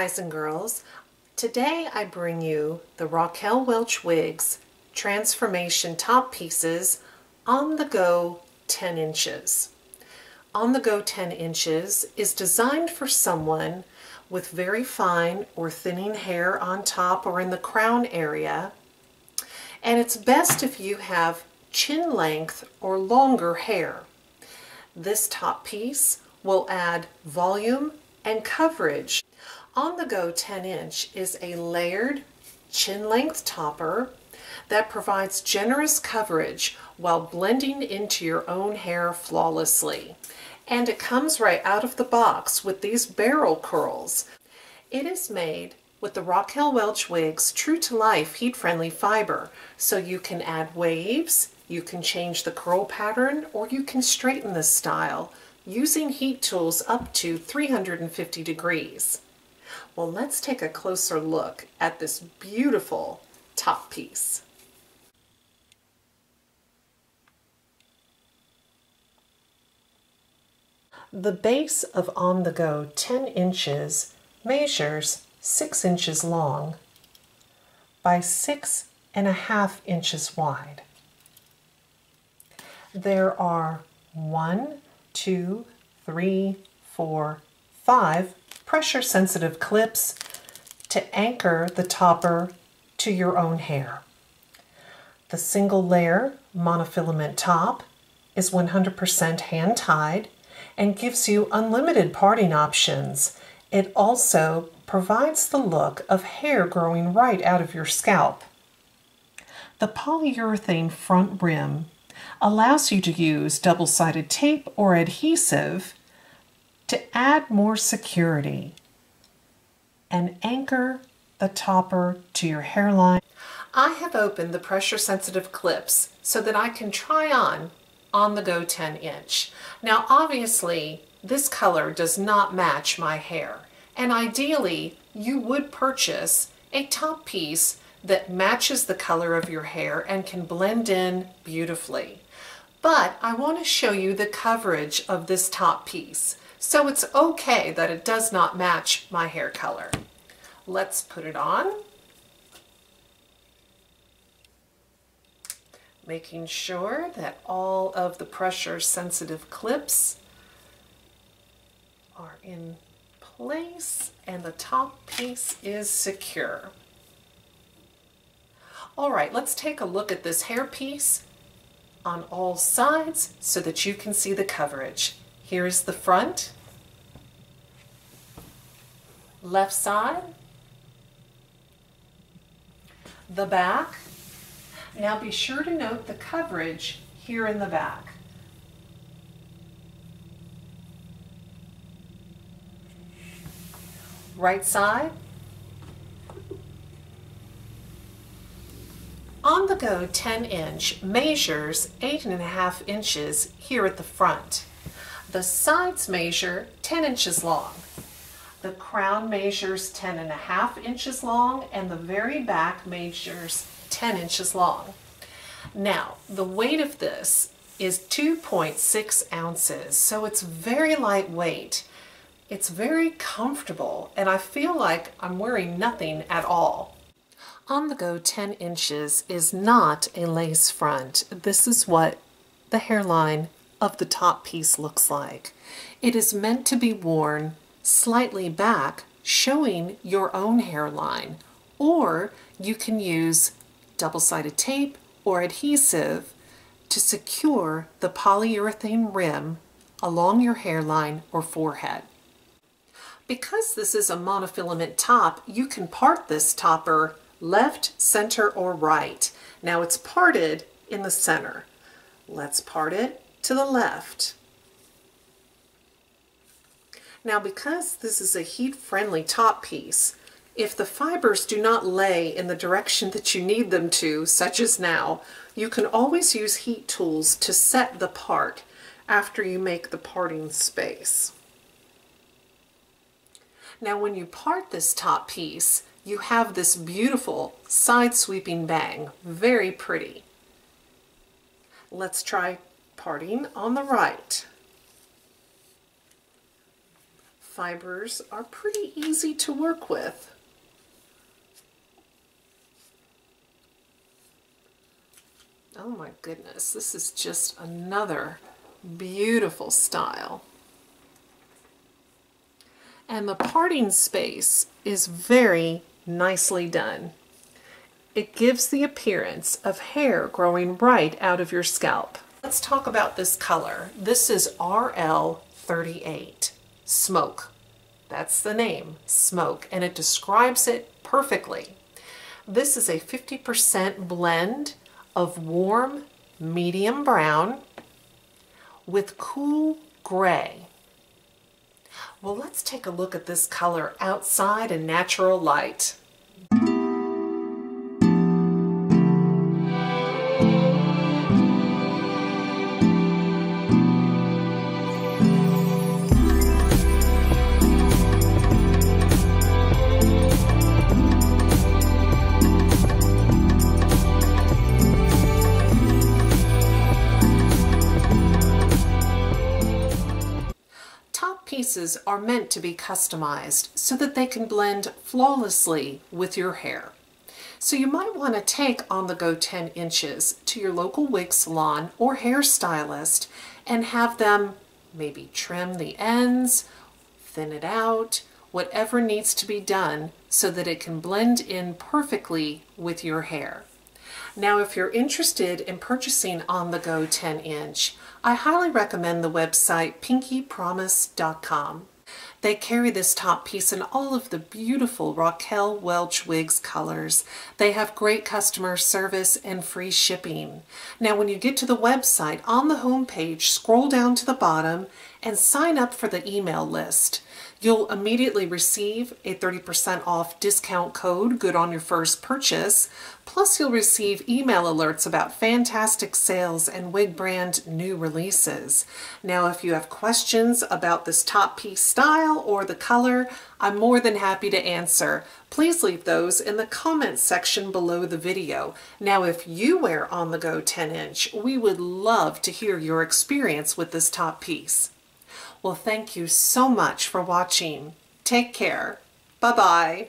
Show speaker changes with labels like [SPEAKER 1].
[SPEAKER 1] guys and girls. Today I bring you the Raquel Welch Wigs Transformation Top Pieces on the Go 10 inches. On the Go 10 inches is designed for someone with very fine or thinning hair on top or in the crown area. And it's best if you have chin length or longer hair. This top piece will add volume and coverage. On the Go 10 inch is a layered chin length topper that provides generous coverage while blending into your own hair flawlessly. And it comes right out of the box with these barrel curls. It is made with the Raquel Welch Wigs Tru2Life Heat Friendly Fiber, so you can add waves, you can change the curl pattern, or you can straighten the style using heat tools up to 350 degrees. Well, let's take a closer look at this beautiful top piece. The base of On The Go 10 inches measures 6 inches long by six and a half inches wide. There are one, two, three, four, five pressure sensitive clips to anchor the topper to your own hair. The single layer monofilament top is 100% hand tied and gives you unlimited parting options. It also provides the look of hair growing right out of your scalp. The polyurethane front rim allows you to use double-sided tape or adhesive to add more security and anchor the topper to your hairline. I have opened the pressure sensitive clips so that I can try on on the Go 10 inch. Now obviously this color does not match my hair and ideally you would purchase a top piece that matches the color of your hair and can blend in beautifully. But I want to show you the coverage of this top piece. So it's okay that it does not match my hair color. Let's put it on. Making sure that all of the pressure sensitive clips are in place and the top piece is secure. All right, let's take a look at this hair piece on all sides so that you can see the coverage. Here's the front, left side, the back. Now be sure to note the coverage here in the back. Right side, On the Go 10 inch measures 8.5 inches here at the front. The sides measure 10 inches long. The crown measures 10 and a half inches long and the very back measures 10 inches long. Now, the weight of this is 2.6 ounces, so it's very lightweight. It's very comfortable, and I feel like I'm wearing nothing at all. On the Go 10 inches is not a lace front. This is what the hairline of the top piece looks like. It is meant to be worn slightly back, showing your own hairline, or you can use double-sided tape or adhesive to secure the polyurethane rim along your hairline or forehead. Because this is a monofilament top, you can part this topper left, center, or right. Now it's parted in the center. Let's part it to the left. Now because this is a heat-friendly top piece, if the fibers do not lay in the direction that you need them to, such as now, you can always use heat tools to set the part after you make the parting space. Now when you part this top piece, you have this beautiful side sweeping bang. Very pretty. Let's try parting on the right. fibers are pretty easy to work with. Oh my goodness, this is just another beautiful style. And the parting space is very nicely done. It gives the appearance of hair growing right out of your scalp. Let's talk about this color. This is RL38, Smoke. That's the name, Smoke, and it describes it perfectly. This is a 50% blend of warm medium brown with cool gray. Well, let's take a look at this color outside in natural light. Pieces are meant to be customized so that they can blend flawlessly with your hair. So you might want to take on the go 10 inches to your local wig salon or hairstylist and have them maybe trim the ends, thin it out, whatever needs to be done so that it can blend in perfectly with your hair. Now, if you're interested in purchasing on the go 10 inch, I highly recommend the website pinkeepromise.com. They carry this top piece in all of the beautiful Raquel Welch Wigs colors. They have great customer service and free shipping. Now when you get to the website, on the home page, scroll down to the bottom and sign up for the email list. You'll immediately receive a 30% off discount code good on your first purchase. Plus you'll receive email alerts about fantastic sales and Wig brand new releases. Now if you have questions about this top piece style or the color, I'm more than happy to answer. Please leave those in the comments section below the video. Now if you wear On The Go 10 inch, we would love to hear your experience with this top piece. Well, thank you so much for watching. Take care. Bye-bye.